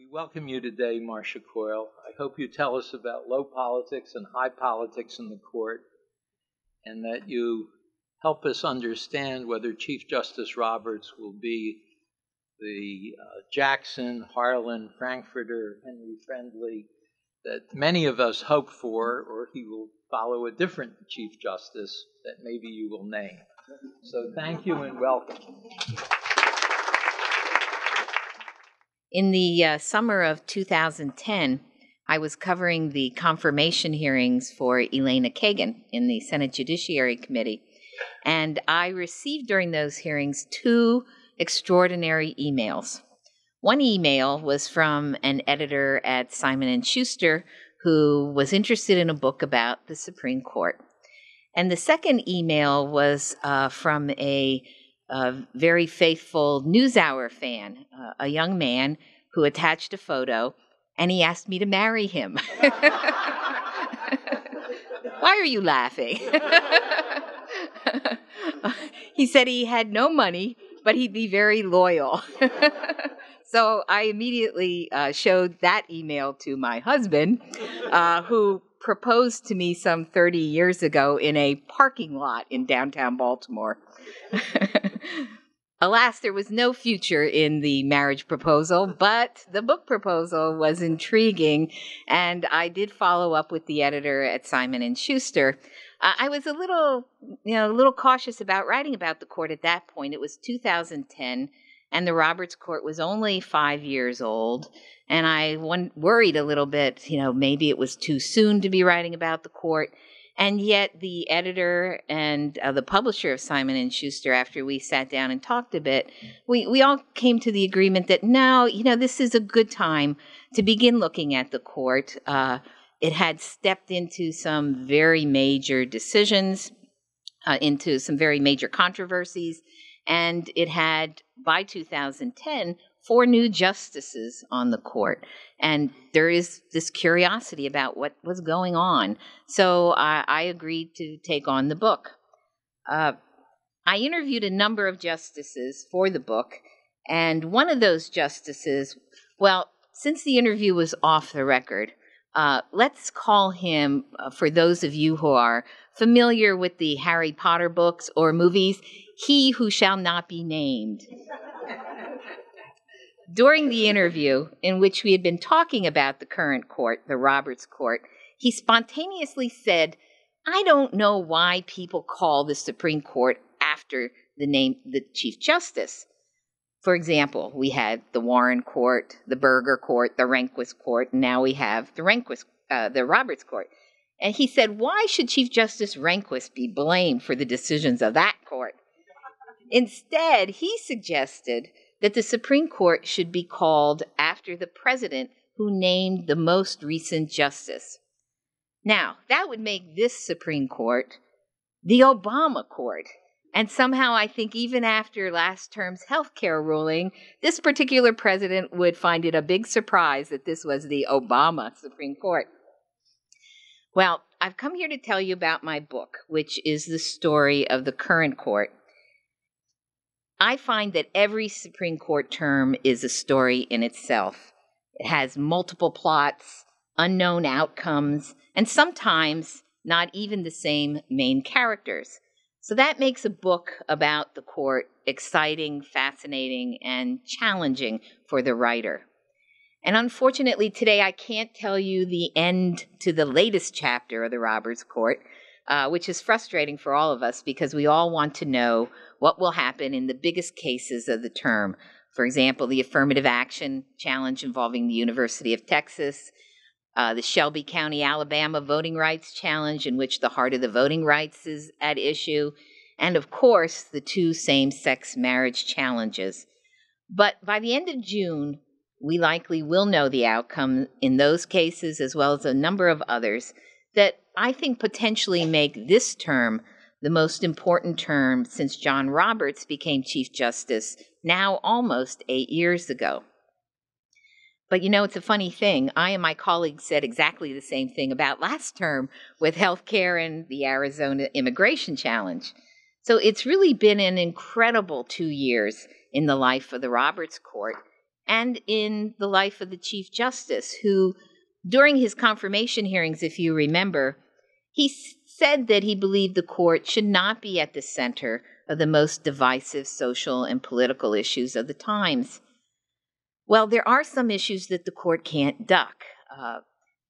We welcome you today, Marcia Coyle. I hope you tell us about low politics and high politics in the court, and that you help us understand whether Chief Justice Roberts will be the uh, Jackson, Harlan, Frankfurter, Henry Friendly that many of us hope for, or he will follow a different Chief Justice that maybe you will name. So thank you and welcome. In the uh, summer of 2010, I was covering the confirmation hearings for Elena Kagan in the Senate Judiciary Committee. And I received during those hearings two extraordinary emails. One email was from an editor at Simon and Schuster who was interested in a book about the Supreme Court. And the second email was uh, from a a very faithful NewsHour fan, uh, a young man who attached a photo, and he asked me to marry him. Why are you laughing? he said he had no money, but he'd be very loyal. so I immediately uh, showed that email to my husband, uh, who proposed to me some 30 years ago in a parking lot in downtown Baltimore. Alas, there was no future in the marriage proposal, but the book proposal was intriguing, and I did follow up with the editor at Simon and Schuster. Uh, I was a little, you know, a little cautious about writing about the court at that point. It was 2010, and the Roberts Court was only five years old, and I worried a little bit. You know, maybe it was too soon to be writing about the court. And yet, the editor and uh, the publisher of Simon and Schuster, after we sat down and talked a bit, we we all came to the agreement that now, you know, this is a good time to begin looking at the court. Uh, it had stepped into some very major decisions, uh, into some very major controversies, and it had by 2010 four new justices on the court. And there is this curiosity about what was going on. So I, I agreed to take on the book. Uh, I interviewed a number of justices for the book, and one of those justices, well, since the interview was off the record, uh, let's call him, uh, for those of you who are familiar with the Harry Potter books or movies, he who shall not be named. During the interview, in which we had been talking about the current court, the Roberts Court, he spontaneously said, I don't know why people call the Supreme Court after the name the Chief Justice. For example, we had the Warren Court, the Burger Court, the Rehnquist Court, and now we have the Rehnquist, uh, the Roberts Court. And he said, why should Chief Justice Rehnquist be blamed for the decisions of that court? Instead, he suggested that the Supreme Court should be called after the president who named the most recent justice. Now, that would make this Supreme Court the Obama Court. And somehow, I think even after last term's health care ruling, this particular president would find it a big surprise that this was the Obama Supreme Court. Well, I've come here to tell you about my book, which is the story of the current court I find that every Supreme Court term is a story in itself. It has multiple plots, unknown outcomes, and sometimes not even the same main characters. So that makes a book about the court exciting, fascinating, and challenging for the writer. And unfortunately, today I can't tell you the end to the latest chapter of the Roberts Court, uh, which is frustrating for all of us because we all want to know what will happen in the biggest cases of the term. For example, the affirmative action challenge involving the University of Texas, uh, the Shelby County, Alabama voting rights challenge, in which the heart of the voting rights is at issue, and of course, the two same sex marriage challenges. But by the end of June, we likely will know the outcome in those cases as well as a number of others that I think potentially make this term the most important term since John Roberts became Chief Justice now almost eight years ago. But you know, it's a funny thing. I and my colleagues said exactly the same thing about last term with health care and the Arizona immigration challenge. So it's really been an incredible two years in the life of the Roberts Court. and in the life of the Chief Justice, who, during his confirmation hearings, if you remember, he said that he believed the court should not be at the center of the most divisive social and political issues of the times. Well, there are some issues that the court can't duck, uh,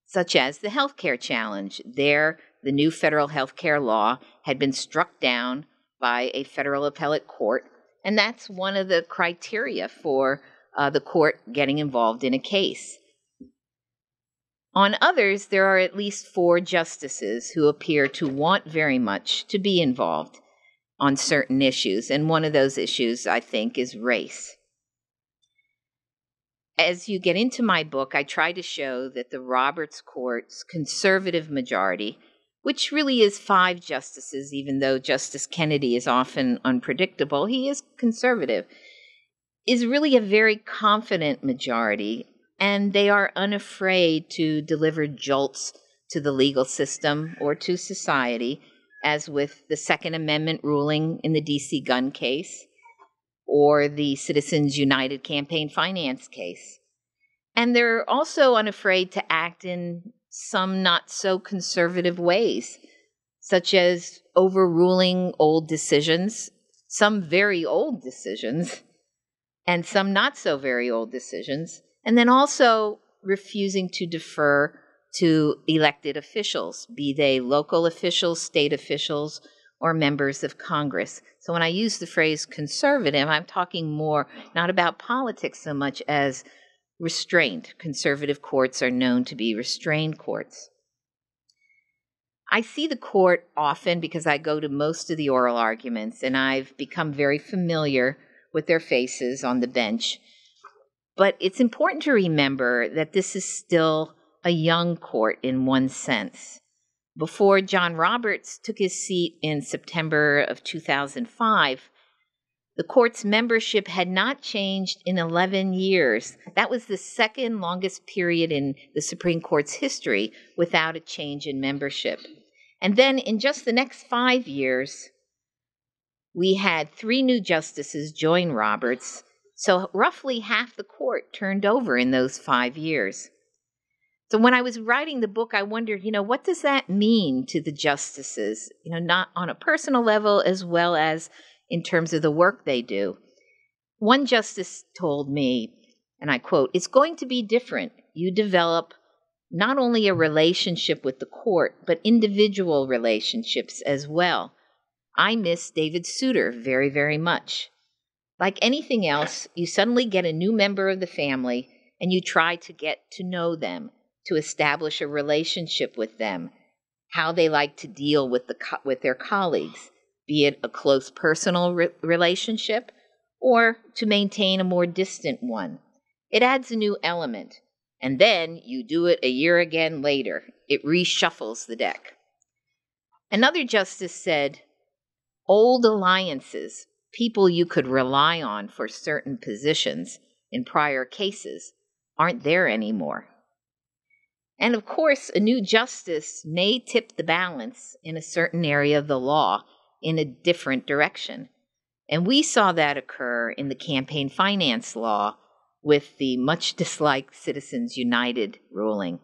such as the health care challenge. There, the new federal health care law had been struck down by a federal appellate court, and that's one of the criteria for uh, the court getting involved in a case. On others, there are at least four justices who appear to want very much to be involved on certain issues, and one of those issues, I think, is race. As you get into my book, I try to show that the Roberts Court's conservative majority, which really is five justices, even though Justice Kennedy is often unpredictable, he is conservative, is really a very confident majority and they are unafraid to deliver jolts to the legal system or to society, as with the Second Amendment ruling in the DC gun case or the Citizens United campaign finance case. And they're also unafraid to act in some not so conservative ways, such as overruling old decisions, some very old decisions, and some not so very old decisions and then also refusing to defer to elected officials, be they local officials, state officials, or members of Congress. So when I use the phrase conservative, I'm talking more not about politics so much as restraint. Conservative courts are known to be restrained courts. I see the court often because I go to most of the oral arguments and I've become very familiar with their faces on the bench. But it's important to remember that this is still a young court in one sense. Before John Roberts took his seat in September of 2005, the court's membership had not changed in 11 years. That was the second longest period in the Supreme Court's history without a change in membership. And then in just the next five years, we had three new justices join Roberts so roughly half the court turned over in those five years. So when I was writing the book, I wondered, you know, what does that mean to the justices? You know, not on a personal level as well as in terms of the work they do. One justice told me, and I quote, it's going to be different. You develop not only a relationship with the court, but individual relationships as well. I miss David Souter very, very much. Like anything else, you suddenly get a new member of the family and you try to get to know them, to establish a relationship with them, how they like to deal with the with their colleagues, be it a close personal re- relationship or to maintain a more distant one. It adds a new element. And then you do it a year again later. It reshuffles the deck. Another justice said, Old alliances people you could rely on for certain positions in prior cases aren't there anymore. And of course, a new justice may tip the balance in a certain area of the law in a different direction. And we saw that occur in the campaign finance law with the much disliked Citizens United ruling.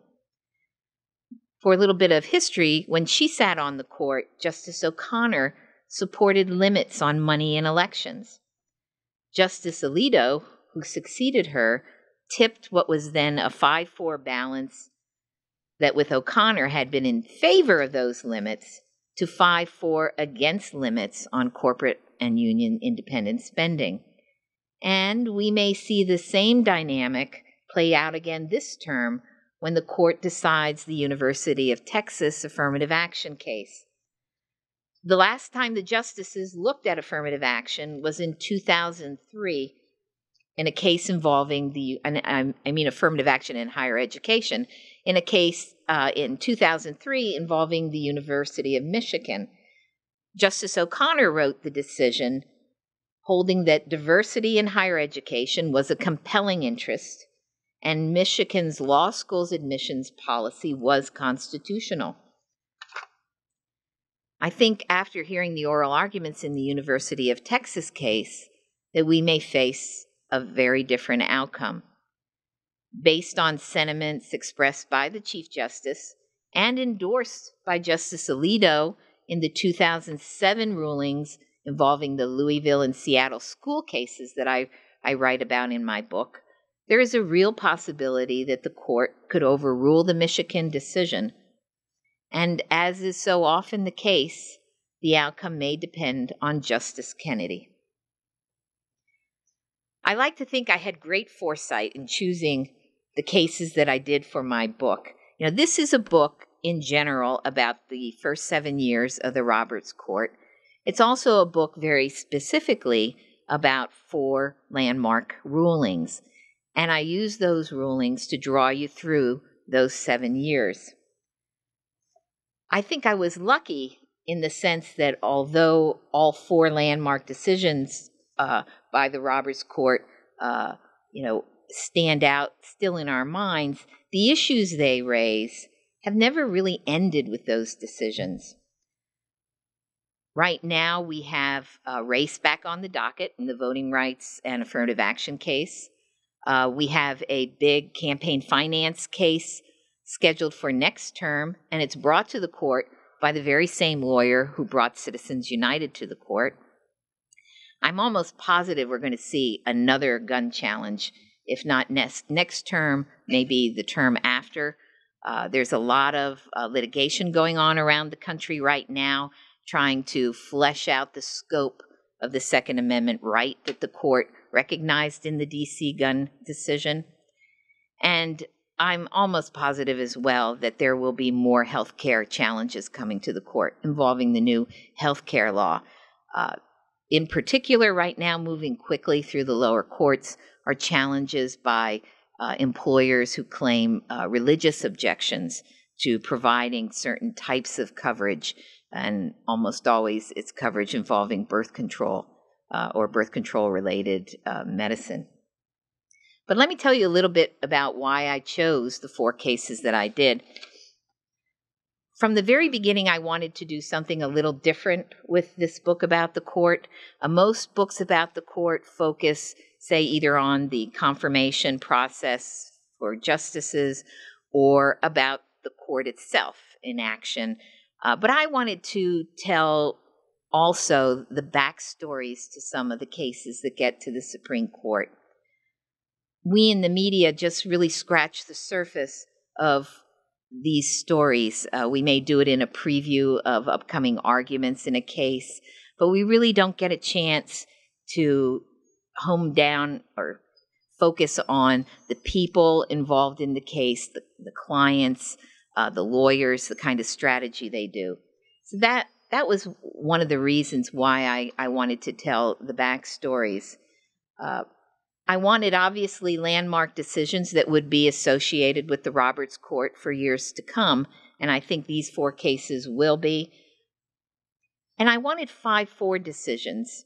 For a little bit of history, when she sat on the court, Justice O'Connor supported limits on money in elections. Justice Alito, who succeeded her, tipped what was then a 5 4 balance that with O'Connor had been in favor of those limits to 5 4 against limits on corporate and union independent spending. And we may see the same dynamic play out again this term when the court decides the University of Texas affirmative action case. The last time the justices looked at affirmative action was in 2003 in a case involving the, I mean, affirmative action in higher education, in a case uh, in 2003 involving the University of Michigan. Justice O'Connor wrote the decision holding that diversity in higher education was a compelling interest and Michigan's law school's admissions policy was constitutional. I think after hearing the oral arguments in the University of Texas case, that we may face a very different outcome. Based on sentiments expressed by the Chief Justice and endorsed by Justice Alito in the 2007 rulings involving the Louisville and Seattle school cases that I, I write about in my book, there is a real possibility that the court could overrule the Michigan decision. And as is so often the case, the outcome may depend on Justice Kennedy. I like to think I had great foresight in choosing the cases that I did for my book. You know, this is a book in general about the first seven years of the Roberts Court. It's also a book very specifically about four landmark rulings. And I use those rulings to draw you through those seven years. I think I was lucky in the sense that although all four landmark decisions uh, by the Roberts Court, uh, you know, stand out still in our minds, the issues they raise have never really ended with those decisions. Right now, we have a race back on the docket in the voting rights and affirmative action case. Uh, we have a big campaign finance case scheduled for next term, and it's brought to the court by the very same lawyer who brought Citizens United to the court. I'm almost positive we're going to see another gun challenge, if not next, next term, maybe the term after. Uh, there's a lot of uh, litigation going on around the country right now, trying to flesh out the scope of the Second Amendment right that the court recognized in the DC gun decision. And I'm almost positive as well that there will be more health care challenges coming to the court involving the new health care law. Uh, in particular, right now, moving quickly through the lower courts are challenges by uh, employers who claim uh, religious objections to providing certain types of coverage, and almost always it's coverage involving birth control uh, or birth control related uh, medicine. But let me tell you a little bit about why I chose the four cases that I did. From the very beginning, I wanted to do something a little different with this book about the court. Uh, most books about the court focus, say, either on the confirmation process for justices or about the court itself in action. Uh, but I wanted to tell also the backstories to some of the cases that get to the Supreme Court we in the media just really scratch the surface of these stories. Uh, we may do it in a preview of upcoming arguments in a case, but we really don't get a chance to home down or focus on the people involved in the case, the, the clients, uh, the lawyers, the kind of strategy they do. So that that was one of the reasons why I, I wanted to tell the backstories. Uh, I wanted obviously landmark decisions that would be associated with the Roberts Court for years to come, and I think these four cases will be. And I wanted 5 4 decisions,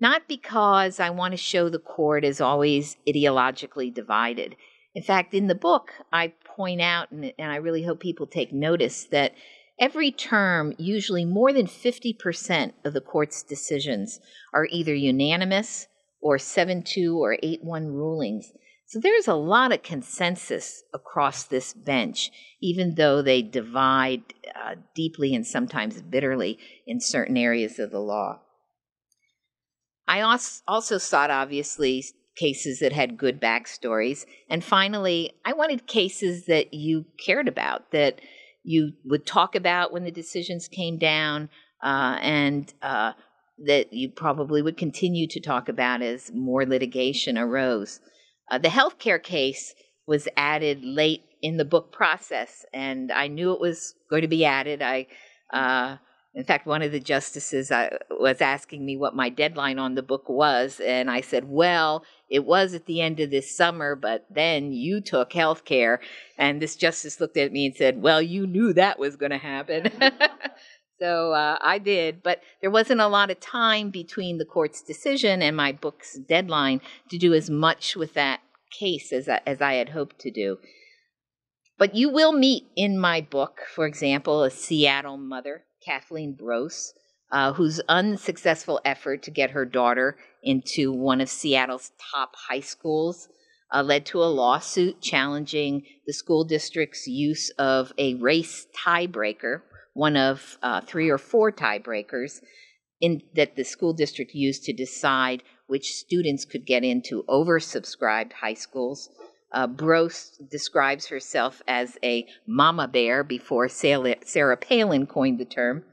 not because I want to show the court as always ideologically divided. In fact, in the book, I point out, and, and I really hope people take notice, that every term, usually more than 50% of the court's decisions are either unanimous or 7 2 or 8 1 rulings. So there's a lot of consensus across this bench, even though they divide uh, deeply and sometimes bitterly in certain areas of the law. I also sought, obviously, cases that had good backstories. And finally, I wanted cases that you cared about, that you would talk about when the decisions came down, uh, and uh, that you probably would continue to talk about as more litigation arose. Uh, the healthcare case was added late in the book process, and I knew it was going to be added. I, uh, in fact, one of the justices uh, was asking me what my deadline on the book was, and I said, "Well, it was at the end of this summer, but then you took healthcare." And this justice looked at me and said, "Well, you knew that was going to happen." So uh, I did, but there wasn't a lot of time between the court's decision and my book's deadline to do as much with that case as I, as I had hoped to do. But you will meet in my book, for example, a Seattle mother, Kathleen Brose, uh, whose unsuccessful effort to get her daughter into one of Seattle's top high schools uh, led to a lawsuit challenging the school district's use of a race tiebreaker, one of uh, three or four tiebreakers in, that the school district used to decide which students could get into oversubscribed high schools. Uh, Brose describes herself as a mama bear before Sarah Palin coined the term.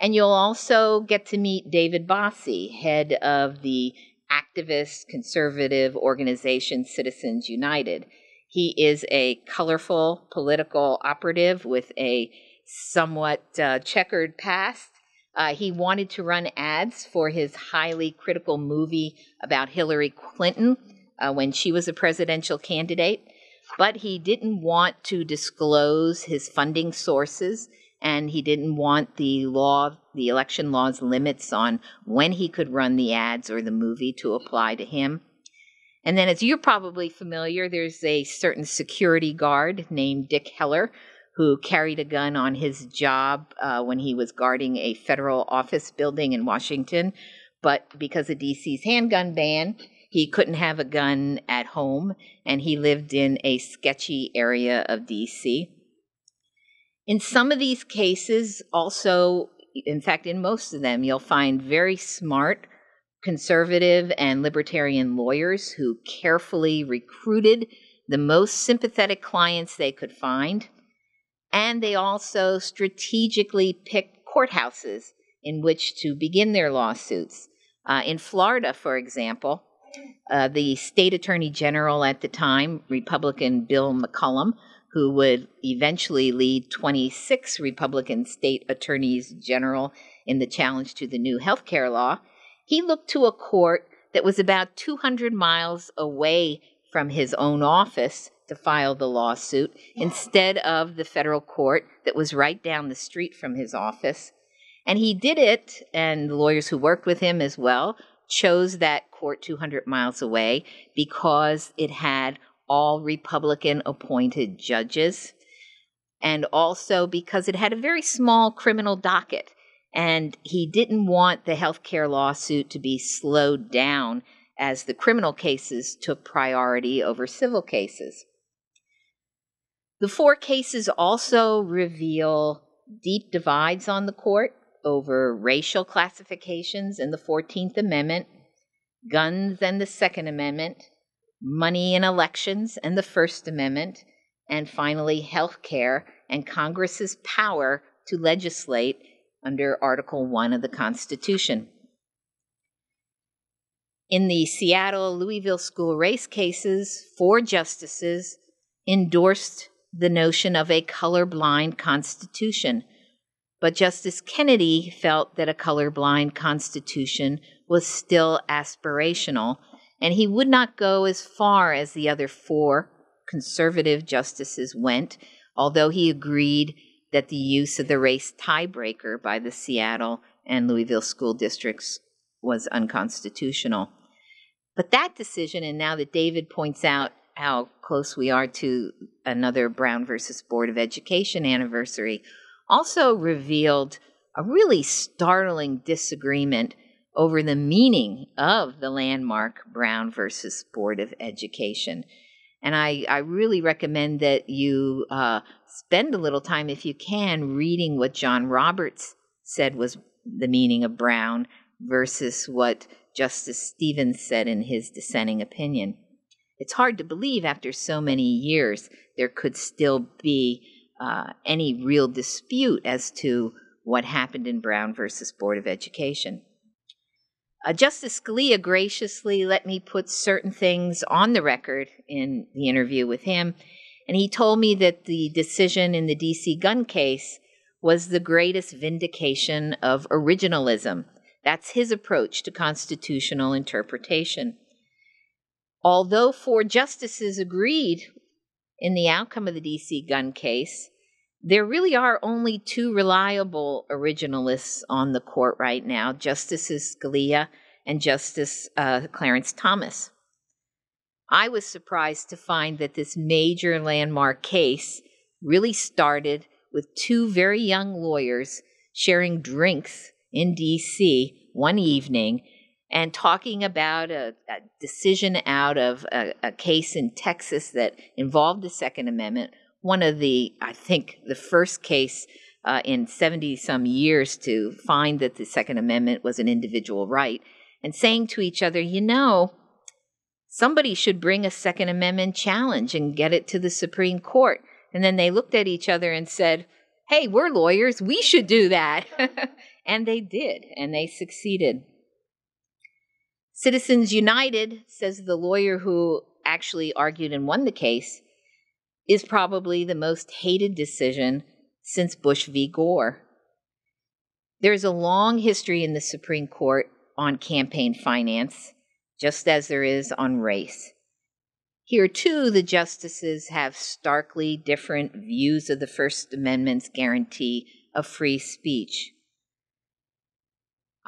And you'll also get to meet David Bossie, head of the activist conservative organization Citizens United. He is a colorful political operative with a somewhat uh, checkered past. Uh, he wanted to run ads for his highly critical movie about Hillary Clinton uh, when she was a presidential candidate, but he didn't want to disclose his funding sources and he didn't want the law, the election law's limits on when he could run the ads or the movie to apply to him. And then, as you're probably familiar, there's a certain security guard named Dick Heller who carried a gun on his job uh, when he was guarding a federal office building in Washington. But because of DC's handgun ban, he couldn't have a gun at home, and he lived in a sketchy area of DC. In some of these cases, also, in fact, in most of them, you'll find very smart conservative and libertarian lawyers who carefully recruited the most sympathetic clients they could find. And they also strategically picked courthouses in which to begin their lawsuits. Uh, in Florida, for example, uh, the state attorney general at the time, Republican Bill McCollum, who would eventually lead 26 Republican state attorneys general in the challenge to the new health care law, he looked to a court that was about 200 miles away from his own office to file the lawsuit instead of the federal court that was right down the street from his office. And he did it, and the lawyers who worked with him as well chose that court 200 miles away because it had all Republican appointed judges, and also because it had a very small criminal docket. And he didn't want the health care lawsuit to be slowed down as the criminal cases took priority over civil cases. The four cases also reveal deep divides on the court over racial classifications in the 14th Amendment, guns and the Second Amendment, money in elections and the First Amendment, and finally, health care and Congress's power to legislate under Article 1 of the Constitution. In the Seattle Louisville school race cases, four justices endorsed the notion of a colorblind constitution, but Justice Kennedy felt that a colorblind constitution was still aspirational and he would not go as far as the other four conservative justices went, although he agreed that the use of the race tiebreaker by the Seattle and Louisville school districts was unconstitutional. But that decision, and now that David points out how close we are to another Brown versus Board of Education anniversary, also revealed a really startling disagreement over the meaning of the landmark Brown versus Board of Education. And I, I really recommend that you uh, spend a little time, if you can, reading what John Roberts said was the meaning of Brown versus what Justice Stevens said in his dissenting opinion. It's hard to believe after so many years there could still be uh, any real dispute as to what happened in Brown versus Board of Education. Uh, Justice Scalia graciously let me put certain things on the record in the interview with him, and he told me that the decision in the DC gun case was the greatest vindication of originalism. That's his approach to constitutional interpretation. Although four justices agreed in the outcome of the DC gun case, there really are only two reliable originalists on the court right now Justices Scalia and Justice uh, Clarence Thomas. I was surprised to find that this major landmark case really started with two very young lawyers sharing drinks in D.C. one evening and talking about a, a decision out of a, a, case in Texas that involved the Second Amendment. One of the, I think, the first case uh, in 70 some years to find that the Second Amendment was an individual right, and saying to each other, you know, somebody should bring a Second Amendment challenge and get it to the Supreme Court. And then they looked at each other and said, hey, we're lawyers, we should do that. and they did, and they succeeded. Citizens United, says the lawyer who actually argued and won the case, is probably the most hated decision since Bush v. Gore. There's a long history in the Supreme Court on campaign finance, just as there is on race. Here, too, the justices have starkly different views of the First Amendment's guarantee of free speech.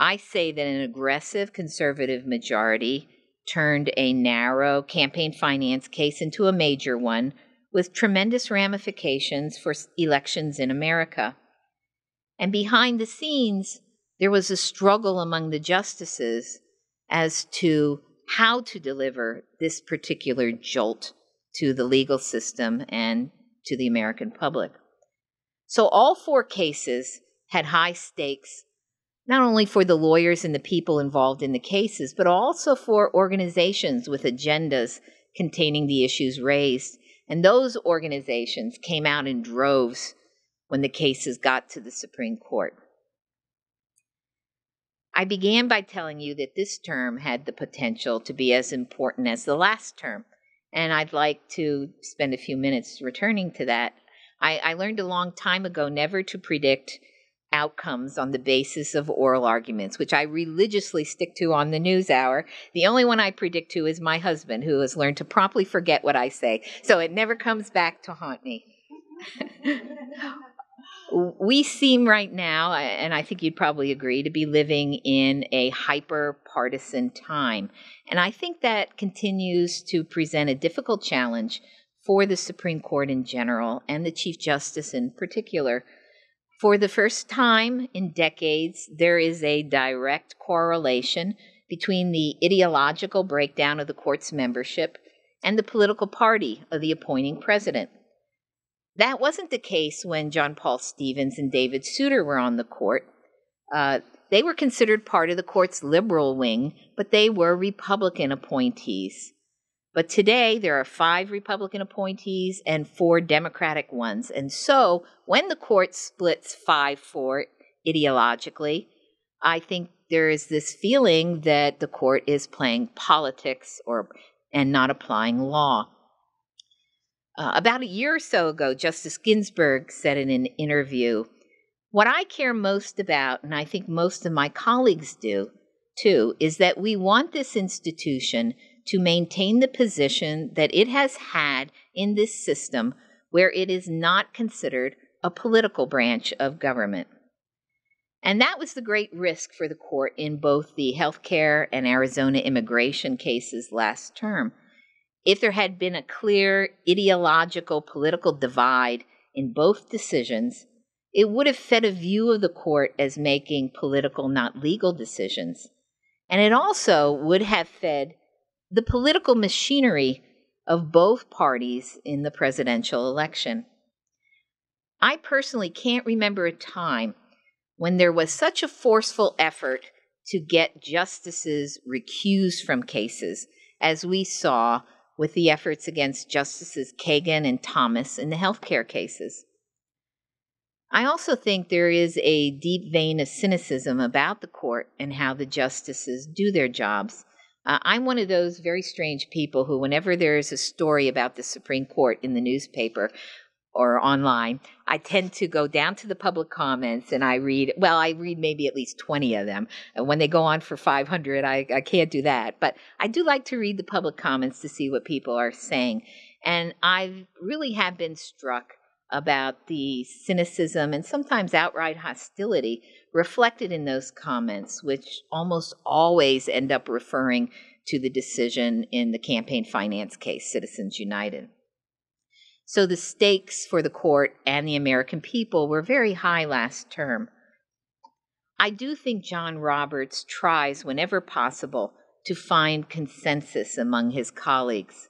I say that an aggressive conservative majority turned a narrow campaign finance case into a major one with tremendous ramifications for elections in America. And behind the scenes, there was a struggle among the justices as to how to deliver this particular jolt to the legal system and to the American public. So, all four cases had high stakes not only for the lawyers and the people involved in the cases, but also for organizations with agendas containing the issues raised. And those organizations came out in droves when the cases got to the Supreme Court. I began by telling you that this term had the potential to be as important as the last term, and I'd like to spend a few minutes returning to that. I, I learned a long time ago never to predict outcomes on the basis of oral arguments, which I religiously stick to on the news hour. The only one I predict to is my husband, who has learned to promptly forget what I say, so it never comes back to haunt me. we seem right now, and I think you'd probably agree, to be living in a hyper partisan time. And I think that continues to present a difficult challenge for the Supreme Court in general and the Chief Justice in particular for the first time in decades, there is a direct correlation between the ideological breakdown of the court's membership and the political party of the appointing president. That wasn't the case when John Paul Stevens and David Souter were on the court. Uh, they were considered part of the court's liberal wing, but they were Republican appointees. But today there are five Republican appointees and four Democratic ones. And so when the court splits 5 4 ideologically, I think there is this feeling that the court is playing politics or and not applying law. Uh, about a year or so ago, Justice Ginsburg said in an interview, What I care most about, and I think most of my colleagues do too, is that we want this institution to maintain the position that it has had in this system where it is not considered a political branch of government. And that was the great risk for the court in both the healthcare and Arizona immigration cases last term. If there had been a clear ideological political divide in both decisions, it would have fed a view of the court as making political, not legal decisions. And it also would have fed the political machinery of both parties in the presidential election. I personally can't remember a time when there was such a forceful effort to get justices recused from cases as we saw with the efforts against Justices Kagan and Thomas in the healthcare cases. I also think there is a deep vein of cynicism about the court and how the justices do their jobs uh, I'm one of those very strange people who, whenever there's a story about the Supreme Court in the newspaper or online, I tend to go down to the public comments and I read, well, I read maybe at least 20 of them. And when they go on for 500, I, I can't do that. But I do like to read the public comments to see what people are saying. And I really have been struck about the cynicism and sometimes outright hostility reflected in those comments, which almost always end up referring to the decision in the campaign finance case, Citizens United. So the stakes for the court and the American people were very high last term. I do think John Roberts tries, whenever possible, to find consensus among his colleagues.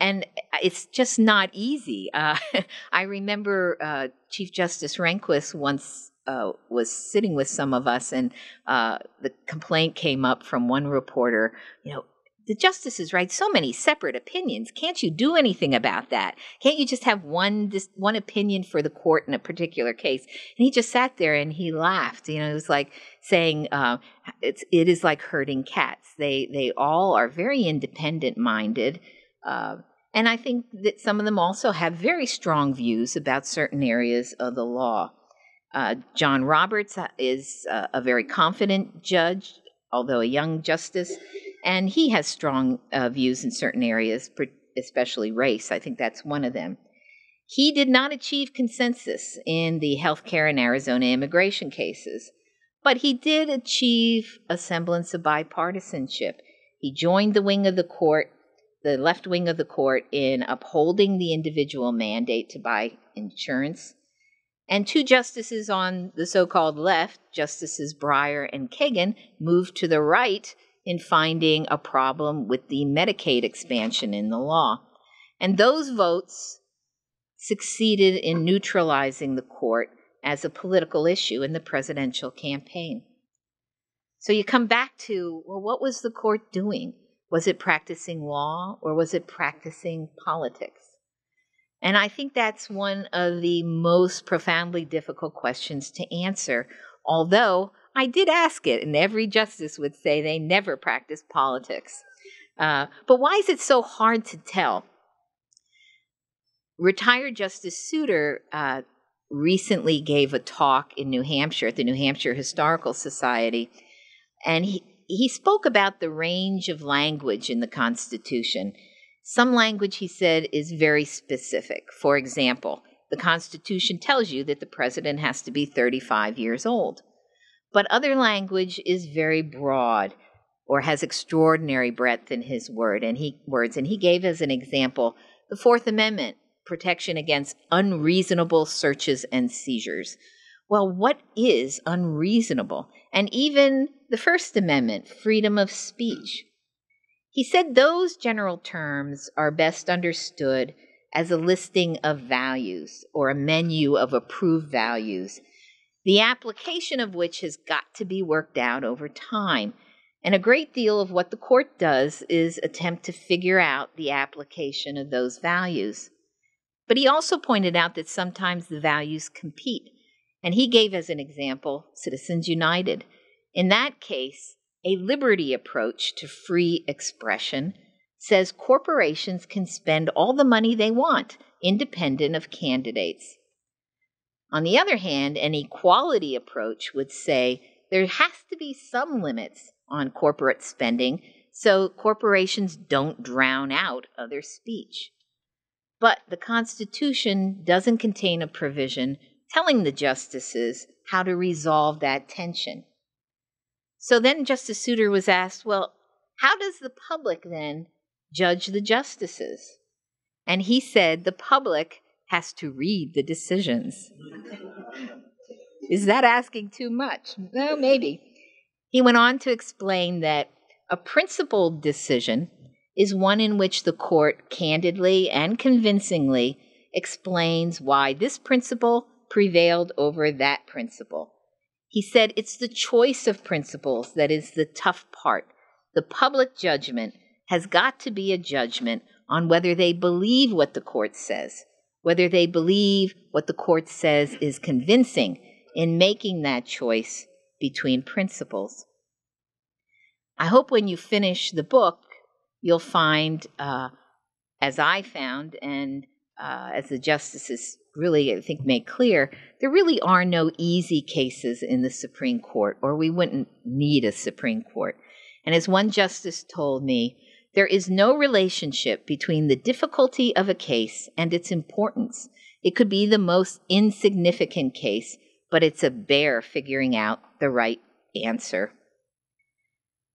And it's just not easy. Uh, I remember uh, Chief Justice Rehnquist once uh, was sitting with some of us, and uh, the complaint came up from one reporter. You know, the justices write so many separate opinions. Can't you do anything about that? Can't you just have one one opinion for the court in a particular case? And he just sat there and he laughed. You know, it was like saying uh, it's it is like herding cats. They they all are very independent minded. Uh, and I think that some of them also have very strong views about certain areas of the law. Uh, John Roberts uh, is uh, a very confident judge, although a young justice, and he has strong uh, views in certain areas, especially race. I think that's one of them. He did not achieve consensus in the healthcare and Arizona immigration cases, but he did achieve a semblance of bipartisanship. He joined the wing of the court, the left wing of the court, in upholding the individual mandate to buy insurance and two justices on the so called left, Justices Breyer and Kagan, moved to the right in finding a problem with the Medicaid expansion in the law. And those votes succeeded in neutralizing the court as a political issue in the presidential campaign. So you come back to well, what was the court doing? Was it practicing law or was it practicing politics? And I think that's one of the most profoundly difficult questions to answer. Although I did ask it, and every justice would say they never practice politics. Uh, but why is it so hard to tell? Retired Justice Souter uh, recently gave a talk in New Hampshire at the New Hampshire Historical Society, and he, he spoke about the range of language in the Constitution some language, he said, is very specific. For example, the Constitution tells you that the president has to be 35 years old. But other language is very broad or has extraordinary breadth in his word and he words and he gave as an example the 4th Amendment, protection against unreasonable searches and seizures. Well, what is unreasonable? And even the First Amendment, freedom of speech. He said those general terms are best understood as a listing of values or a menu of approved values, the application of which has got to be worked out over time. And a great deal of what the court does is attempt to figure out the application of those values. But he also pointed out that sometimes the values compete. And he gave as an example Citizens United. In that case, a liberty approach to free expression says corporations can spend all the money they want, independent of candidates. On the other hand, an equality approach would say there has to be some limits on corporate spending so corporations don't drown out other speech. But the Constitution doesn't contain a provision telling the justices how to resolve that tension. So then Justice Souter was asked, well, how does the public then judge the justices? And he said the public has to read the decisions. Is that asking too much? No, maybe. He went on to explain that a principled decision is one in which the court candidly and convincingly explains why this principle prevailed over that principle. He said it's the choice of principles that is the tough part. The public judgment has got to be a judgment on whether they believe what the court says, whether they believe what the court says is convincing in making that choice between principles. I hope when you finish the book, you'll find, uh, as I found, and uh, as the justices really, I think, make clear, there really are no easy cases in the Supreme Court, or we wouldn't need a Supreme Court. And as one justice told me, there is no relationship between the difficulty of a case and its importance. It could be the most insignificant case, but it's a bear figuring out the right answer.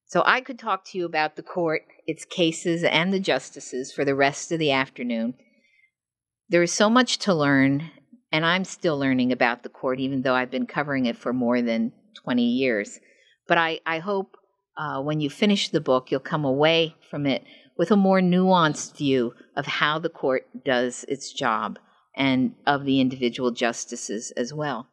So I could talk to you about the court, its cases, and the justices for the rest of the afternoon. There is so much to learn and I'm still learning about the court, even though I've been covering it for more than 20 years. But I, I hope uh, when you finish the book, you'll come away from it with a more nuanced view of how the court does its job and of the individual justices as well.